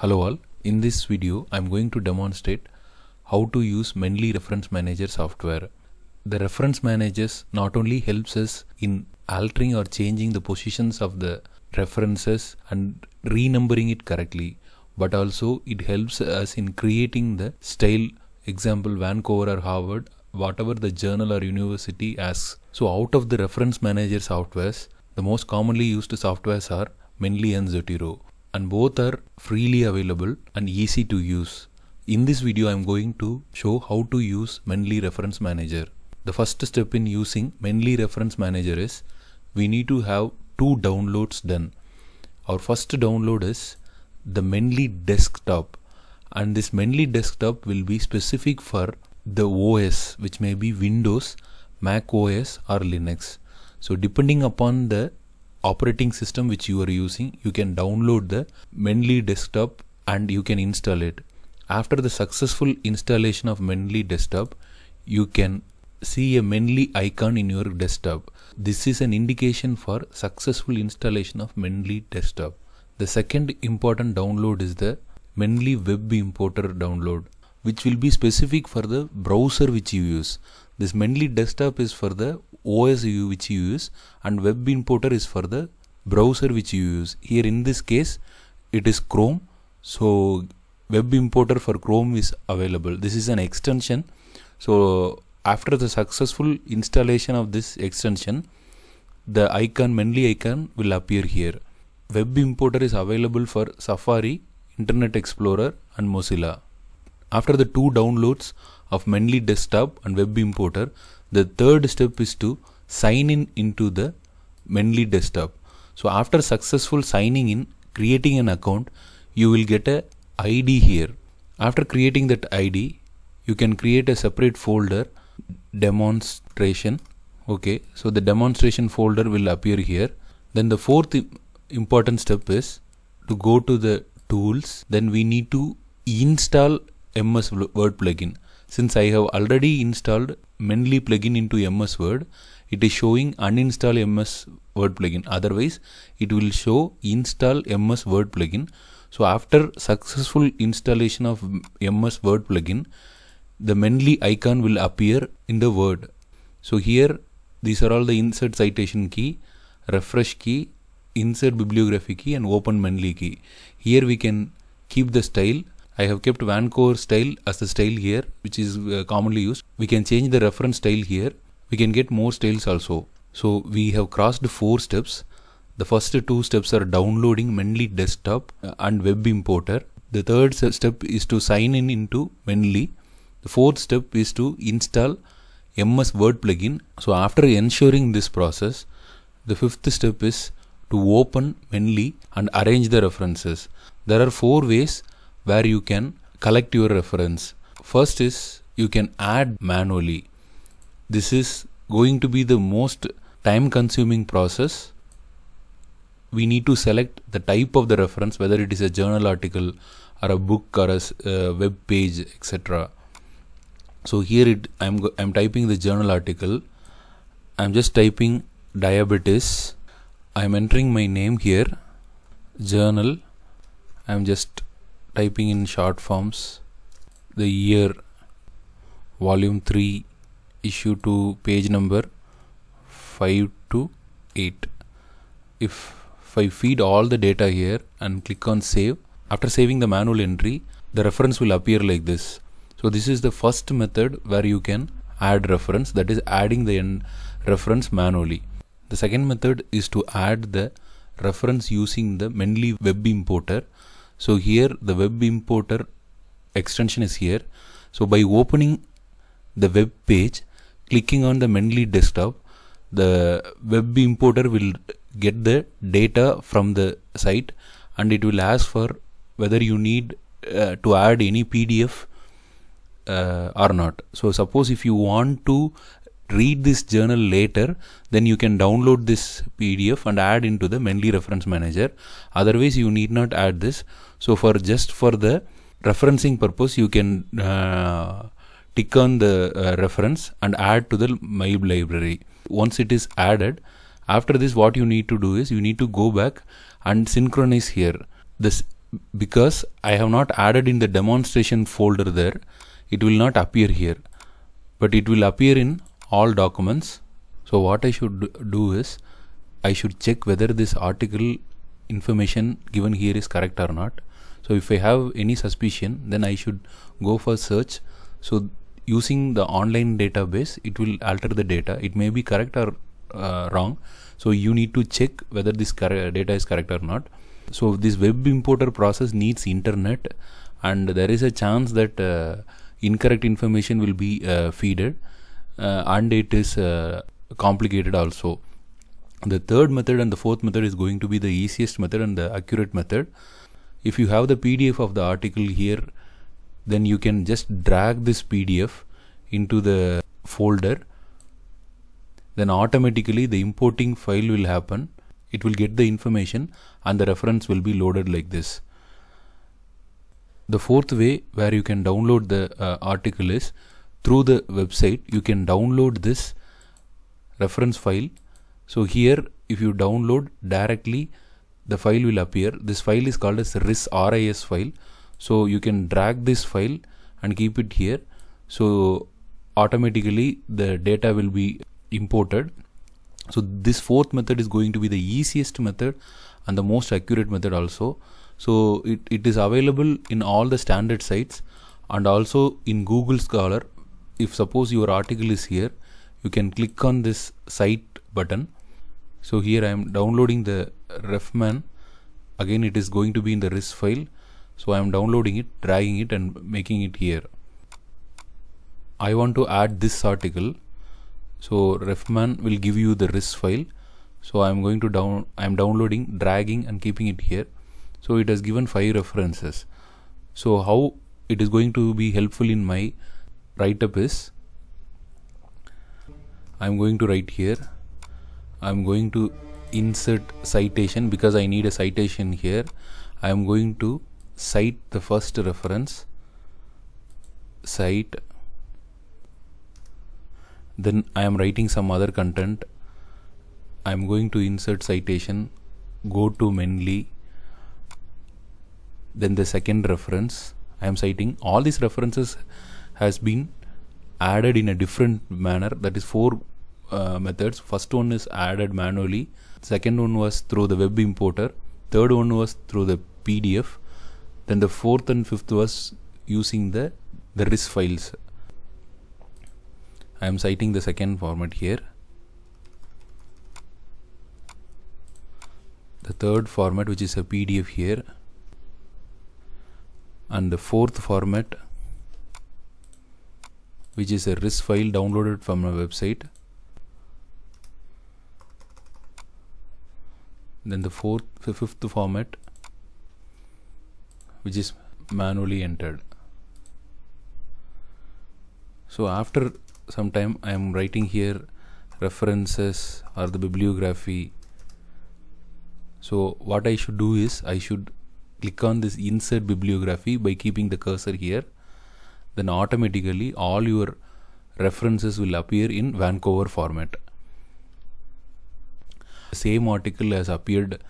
Hello all, in this video I'm going to demonstrate how to use Mendeley Reference Manager software. The reference managers not only helps us in altering or changing the positions of the references and renumbering it correctly, but also it helps us in creating the style, example Vancouver or Harvard, whatever the journal or university asks. So out of the reference manager softwares, the most commonly used softwares are Mendeley and Zotero and both are freely available and easy to use. In this video I am going to show how to use Mendeley Reference Manager. The first step in using Mendeley Reference Manager is we need to have two downloads done. Our first download is the Mendeley desktop and this Mendeley desktop will be specific for the OS which may be Windows, Mac OS or Linux. So depending upon the operating system which you are using, you can download the Mendeley desktop and you can install it. After the successful installation of Mendeley desktop, you can see a Mendeley icon in your desktop. This is an indication for successful installation of Mendeley desktop. The second important download is the Mendeley web importer download which will be specific for the browser which you use. This Mendeley desktop is for the OS which you use and web importer is for the browser which you use. Here in this case it is Chrome. So web importer for Chrome is available. This is an extension. So after the successful installation of this extension, the icon Mendeley icon will appear here. Web importer is available for Safari, Internet Explorer and Mozilla. After the two downloads of Mendeley desktop and web importer, the third step is to sign in into the Mendeley desktop. So after successful signing in, creating an account, you will get a ID here. After creating that ID, you can create a separate folder demonstration. Okay, so the demonstration folder will appear here. Then the fourth important step is to go to the tools. Then we need to install MS Word plugin. Since I have already installed Mendeley plugin into MS Word, it is showing uninstall MS Word plugin. Otherwise, it will show install MS Word plugin. So after successful installation of MS Word plugin, the Mendeley icon will appear in the Word. So here, these are all the insert citation key, refresh key, insert bibliography key and open Mendeley key. Here we can keep the style I have kept Vancouver style as the style here which is uh, commonly used. We can change the reference style here. We can get more styles also. So we have crossed four steps. The first two steps are downloading Mendeley desktop and web importer. The third step is to sign in into Mendeley. The fourth step is to install MS Word plugin. So after ensuring this process, the fifth step is to open Mendeley and arrange the references. There are four ways where you can collect your reference. First is you can add manually. This is going to be the most time consuming process. We need to select the type of the reference, whether it is a journal article or a book or a uh, web page, etc. So here it I'm I'm typing the journal article. I'm just typing diabetes. I'm entering my name here. Journal. I'm just typing in short forms the year volume 3 issue 2 page number 5 to 8 if, if I feed all the data here and click on save after saving the manual entry the reference will appear like this. So this is the first method where you can add reference that is adding the reference manually. The second method is to add the reference using the Mendeley web importer so here the web importer extension is here. So by opening the web page, clicking on the Mendeley desktop, the web importer will get the data from the site and it will ask for whether you need uh, to add any PDF uh, or not. So suppose if you want to read this journal later then you can download this PDF and add into the Mendeley reference manager otherwise you need not add this so for just for the referencing purpose you can uh, tick on the uh, reference and add to the my library. Once it is added after this what you need to do is you need to go back and synchronize here. This because I have not added in the demonstration folder there it will not appear here. But it will appear in all documents. So what I should do is I should check whether this article information given here is correct or not so if I have any suspicion then I should go for search. So using the online database it will alter the data. It may be correct or uh, wrong. So you need to check whether this data is correct or not. So this web importer process needs internet and there is a chance that uh, incorrect information will be uh, feeded uh, and it is uh, complicated also. The third method and the fourth method is going to be the easiest method and the accurate method if you have the pdf of the article here then you can just drag this pdf into the folder. Then automatically the importing file will happen. It will get the information and the reference will be loaded like this. The fourth way where you can download the uh, article is through the website. You can download this reference file. So here if you download directly the file will appear. This file is called as RIS RIS file. So you can drag this file and keep it here. So automatically the data will be imported. So this fourth method is going to be the easiest method and the most accurate method also. So it, it is available in all the standard sites and also in Google Scholar. If suppose your article is here you can click on this cite button. So here I am downloading the refman. Again it is going to be in the RIS file. So I am downloading it dragging it and making it here. I want to add this article. So refman will give you the RIS file. So I am going to down I am downloading dragging and keeping it here. So it has given five references. So how it is going to be helpful in my write-up is I'm going to write here. I'm going to insert citation because I need a citation here. I am going to cite the first reference. Cite. Then I am writing some other content. I am going to insert citation. Go to Mendeley then the second reference. I am citing all these references has been added in a different manner. That is four uh, methods. First one is added manually. Second one was through the web importer. Third one was through the PDF. Then the fourth and fifth was using the the RIS files. I am citing the second format here. The third format which is a PDF here and the fourth format which is a RIS file downloaded from a website then the fourth fifth format which is manually entered. So after some time I am writing here references or the bibliography. So what I should do is I should click on this insert bibliography by keeping the cursor here. Then automatically all your references will appear in Vancouver format same article has appeared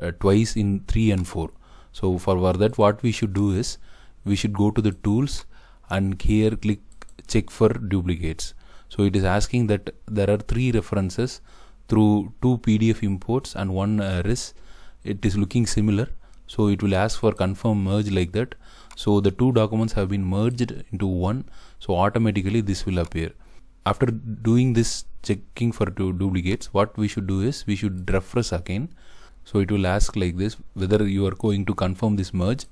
uh, twice in 3 and 4 so for that what we should do is we should go to the tools and here click check for duplicates. So it is asking that there are three references through two pdf imports and one uh, it is looking similar. So it will ask for confirm merge like that. So the two documents have been merged into one. So automatically this will appear after doing this checking for two duplicates what we should do is we should refresh again. So it will ask like this whether you are going to confirm this merge.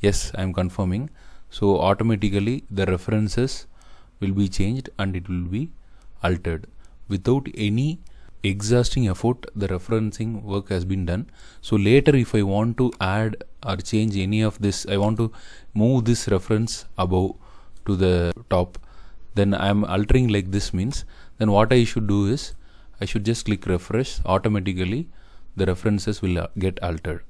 Yes I am confirming. So automatically the references will be changed and it will be altered. Without any exhausting effort the referencing work has been done. So later if I want to add or change any of this I want to move this reference above to the top then I am altering like this means then what I should do is I should just click refresh automatically the references will uh, get altered.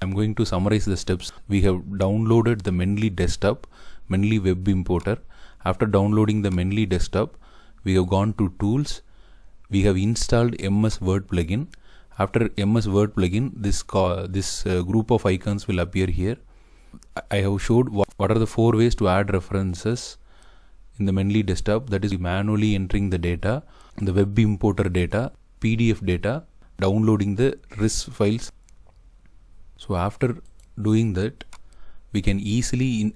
I'm going to summarize the steps. We have downloaded the Mendeley desktop, Mendeley web importer. After downloading the Mendeley desktop, we have gone to tools. We have installed MS Word plugin after ms word plugin this this uh, group of icons will appear here i have showed what, what are the four ways to add references in the Mendeley desktop that is manually entering the data the web importer data pdf data downloading the ris files. So after doing that we can easily in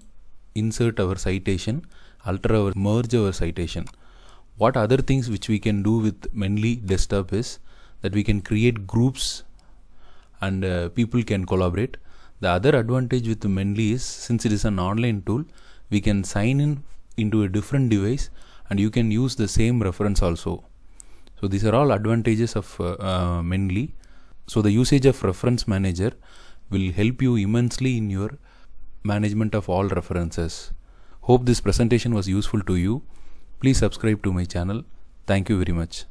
insert our citation alter our merge our citation. What other things which we can do with Mendeley desktop is that we can create groups and uh, people can collaborate. The other advantage with Mendeley is since it is an online tool we can sign in into a different device and you can use the same reference also so these are all advantages of uh, uh, so the usage of reference manager will help you immensely in your management of all references Hope this presentation was useful to you. Please subscribe to my channel. Thank you very much.